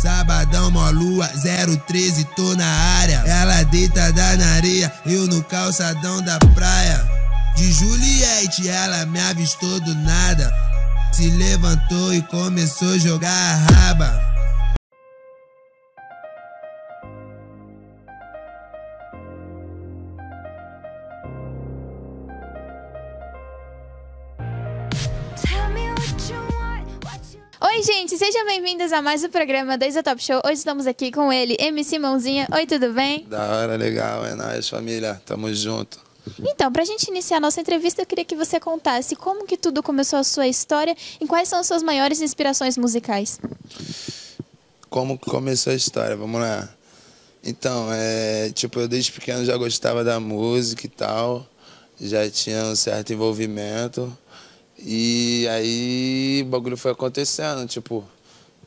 Sabadão, mó lua, 013, tô na área. Ela deitada na areia, eu no calçadão da praia. De Juliette, ela me avistou do nada. Se levantou e começou a jogar a raba. Oi, gente, sejam bem-vindos a mais um programa do Isotop Show. Hoje estamos aqui com ele, MC Mãozinha. Oi, tudo bem? Da hora, legal, é nóis, família. Tamo junto. Então, pra gente iniciar a nossa entrevista, eu queria que você contasse como que tudo começou a sua história e quais são as suas maiores inspirações musicais. Como começou a história? Vamos lá. Então, é, tipo, eu desde pequeno já gostava da música e tal, já tinha um certo envolvimento. E aí o bagulho foi acontecendo, tipo,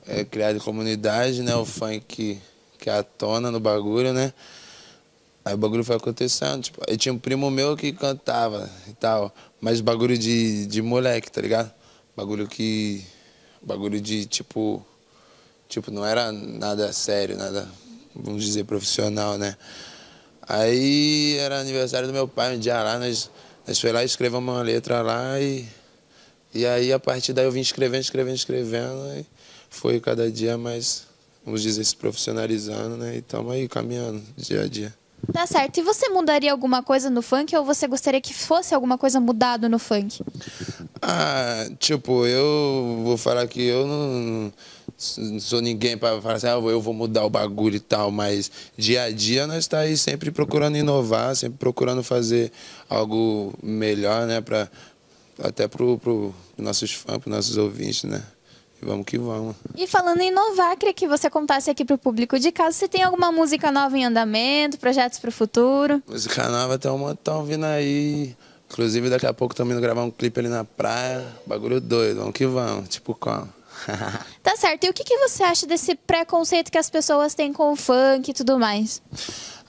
é, criado comunidade, né? O funk que é a tona no bagulho, né? Aí o bagulho foi acontecendo, tipo, aí tinha um primo meu que cantava e tal, mas bagulho de, de moleque, tá ligado? Bagulho que. Bagulho de tipo. Tipo, não era nada sério, nada, vamos dizer, profissional, né? Aí era aniversário do meu pai, um dia lá, nós, nós foi lá, escrevemos uma letra lá e e aí, a partir daí, eu vim escrevendo, escrevendo, escrevendo, e foi cada dia mais, vamos dizer, se profissionalizando, né? E estamos aí caminhando dia a dia. Tá certo. E você mudaria alguma coisa no funk ou você gostaria que fosse alguma coisa mudado no funk? Ah, tipo, eu vou falar que eu não, não sou ninguém para falar assim, ah, eu vou mudar o bagulho e tal, mas dia a dia nós está aí sempre procurando inovar, sempre procurando fazer algo melhor, né, para até para os nossos fãs, para os nossos ouvintes, né? E vamos que vamos. E falando em inovar, queria que você contasse aqui para o público de casa se tem alguma música nova em andamento, projetos para o futuro. Música nova tem um montão vindo aí. Inclusive, daqui a pouco estamos indo gravar um clipe ali na praia. Bagulho doido, vamos que vamos. Tipo como? tá certo. E o que, que você acha desse preconceito que as pessoas têm com o funk e tudo mais?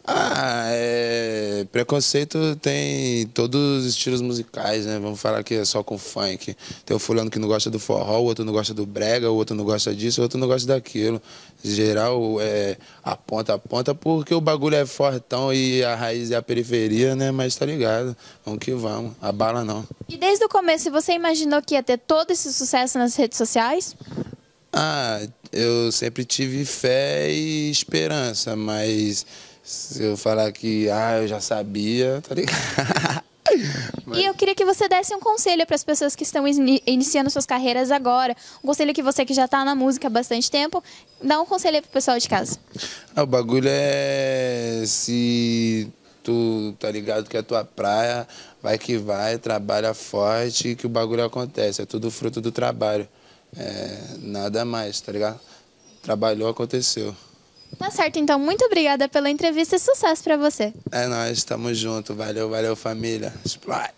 Ah, é... preconceito tem todos os estilos musicais, né? Vamos falar que é só com funk. Tem o fulano que não gosta do forró, o outro não gosta do brega, o outro não gosta disso, o outro não gosta daquilo. Em geral, é a ponta a ponta, porque o bagulho é fortão e a raiz é a periferia, né? Mas tá ligado, vamos que vamos, a bala não. E desde o começo, você imaginou que ia ter todo esse sucesso nas redes sociais? Ah, eu sempre tive fé e esperança, mas se eu falar que, ah, eu já sabia, tá ligado? Mas... E eu queria que você desse um conselho para as pessoas que estão iniciando suas carreiras agora. Um conselho que você que já está na música há bastante tempo, dá um conselho para o pessoal de casa. Ah, o bagulho é se tu tá ligado que é tua praia, vai que vai, trabalha forte que o bagulho acontece. É tudo fruto do trabalho. É, nada mais, tá ligado? Trabalhou, aconteceu. Tá certo, então. Muito obrigada pela entrevista e sucesso para você. É nóis, tamo junto. Valeu, valeu, família. Splash.